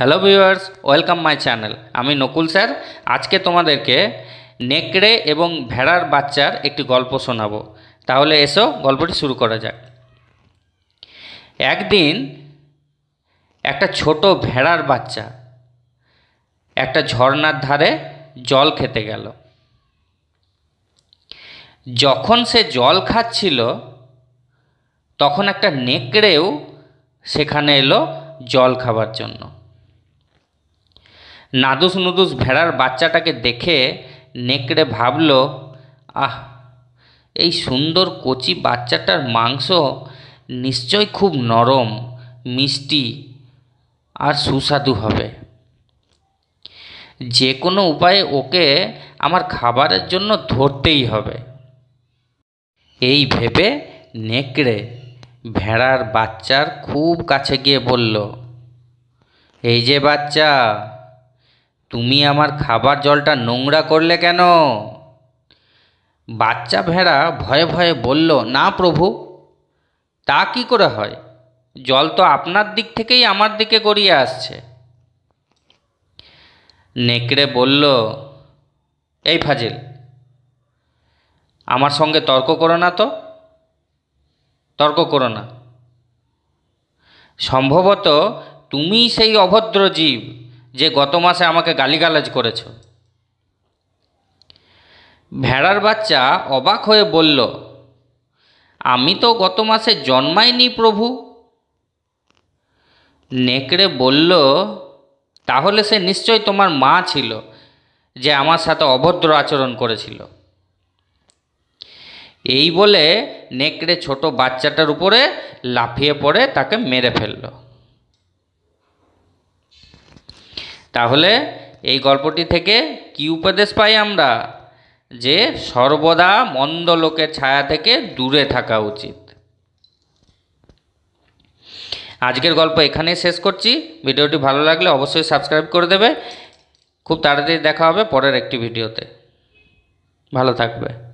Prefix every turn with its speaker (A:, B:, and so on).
A: Hello viewers welcome my channel আমি Nakul sir. আজকে তোমাদেরকে নেকড়ে এবং ভেড়ার বাচ্চার একটি গল্প শোনাবো। তাহলে এসো, গল্পটি শুরু করা যাক। একদিন একটা ছোট ভেড়ার বাচ্চা একটা ঝর্ণার ধারে জল খেতে গেল। যখন সে জল খাচ্ছিল, তখন একটা নেকড়েও সেখানে এলো জল খাবার জন্য। নাদুস নুদুস ভেড়ার বাচ্চাটাকে দেখে নেকড়ে ভাবল, আহ, এই সুন্দর কচি বাচ্চাটার মাংস নিশ্চয় খুব নরম, মিষ্টি আর সুস্বাদু হবে। যে কোনো উপায়ে ওকে আমার খাবারের জন্য ধরতেই হবে। এই ভেবে নেকড়ে ভেড়ার বাচ্চার খুব কাছে গিয়ে বলল, এই যে বাচ্চা তুমি আমার খাবার জলটা নোংরা করলে কেন? বাচ্চা ভেড়া ভয়ে ভয়ে বলল, না প্রভু, তা কি করে হয়? জল তো আপনার দিক থেকেই আমার দিকে গড়িয়ে আসছে। নেকড়ে বলল, এই ফাজিল, আমার সঙ্গে তর্ক করো না তো, তর্ক করো না। সম্ভবত তুমিই সেই অভদ্র জীব যে গত মাসে আমাকে গালিগালাজ করেছ। ভেড়ার বাচ্চা অবাক হয়ে বলল, আমি তো গত মাসে জন্মাইনি প্রভু। নেকড়ে বলল, তাহলে সে নিশ্চয় তোমার মা ছিল, যে আমার সাথে অভদ্র আচরণ করেছিল। এই বলে নেকড়ে ছোট বাচ্চাটার উপরে লাফিয়ে পড়ে তাকে মেরে ফেলল। তাহলে এই গল্পটি থেকে কি উপদেশ পাই আমরা? যে সর্বদা মন্দ লোকের ছায়া থেকে দূরে থাকা উচিত। আজকের গল্প এখানেই শেষ করছি। ভিডিওটি ভালো লাগলে অবশ্যই সাবস্ক্রাইব করে দেবে। খুব তাড়াতাড়ি দেখা হবে পরের একটি ভিডিওতে। ভালো থাকবে।